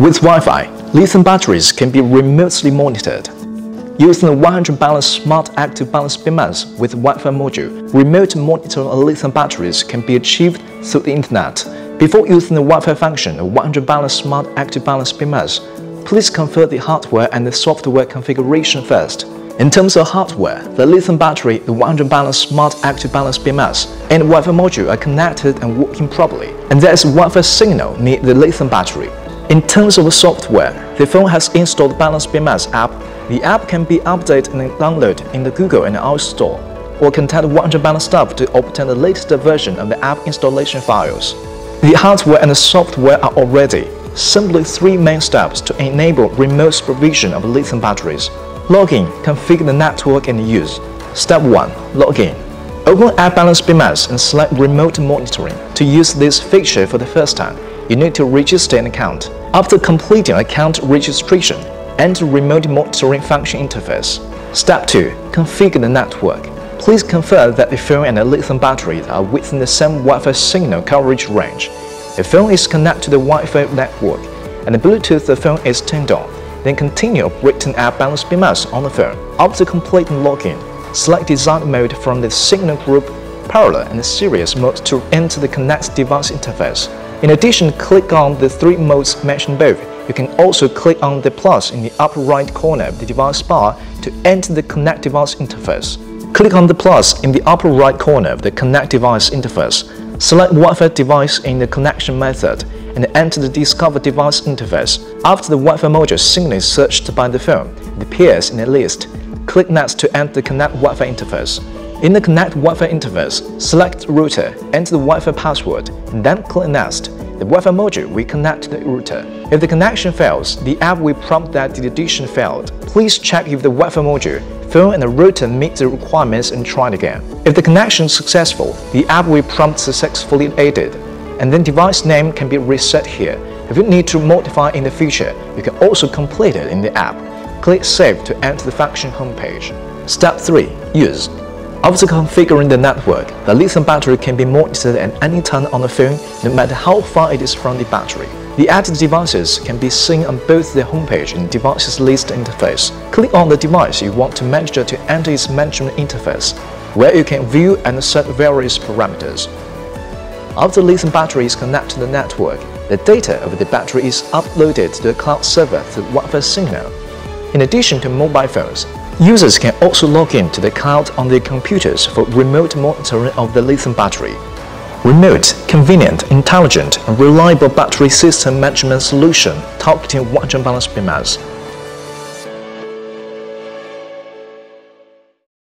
With Wi-Fi, lithium batteries can be remotely monitored. Using the 100 balance smart active balance BMS with Wi-Fi module, remote monitoring of lithium batteries can be achieved through the internet. Before using the Wi-Fi function of 100 balance smart active balance BMS, please confirm the hardware and the software configuration first. In terms of hardware, the lithium battery, the 100 balance smart active balance BMS, and Wi-Fi module are connected and working properly, and there is Wi-Fi signal near the lithium battery. In terms of software, the phone has installed Balance BMS app. The app can be updated and downloaded in the Google and App Store, or contact 100 Balance staff to obtain the latest version of the app installation files. The hardware and the software are already. Simply three main steps to enable remote supervision of lithium batteries. Login, configure the network and use. Step 1. Login. Open App Balance BMS and select Remote Monitoring. To use this feature for the first time, you need to register an account. After completing account registration, enter Remote Monitoring Function interface. Step 2. Configure the network. Please confirm that the phone and the lithium batteries are within the same Wi-Fi signal coverage range. The phone is connected to the Wi-Fi network, and the Bluetooth of the phone is turned on then continue operating App Balance BMS on the phone. After completing login, select Design Mode from the Signal Group, Parallel and Series mode to enter the Connect device interface. In addition, click on the three modes mentioned above. You can also click on the plus in the upper right corner of the device bar to enter the Connect device interface. Click on the plus in the upper right corner of the Connect device interface. Select Wi-Fi device in the connection method and enter the Discover device interface. After the Wi-Fi module signal is searched by the phone, it appears in a list. Click Next to enter the Connect Wi-Fi interface. In the Connect Wi-Fi interface, select Router, enter the Wi-Fi password, and then click Next. The Wi-Fi module will connect to the router. If the connection fails, the app will prompt that the addition failed. Please check if the Wi-Fi module, phone and the router meet the requirements and try it again. If the connection is successful, the app will prompt successfully added and then device name can be reset here. If you need to modify in the future, you can also complete it in the app. Click Save to enter the function homepage. Step 3. Use. After configuring the network, the lithium battery can be monitored at any time on the phone, no matter how far it is from the battery. The added devices can be seen on both the homepage and devices list interface. Click on the device you want to manage to enter its management interface, where you can view and set various parameters. After lithium battery is connected to the network, the data of the battery is uploaded to the cloud server through Wi-Fi signal. In addition to mobile phones, users can also log in to the cloud on their computers for remote monitoring of the lithium battery. Remote, convenient, intelligent, and reliable battery system management solution targeting 100 balance BMS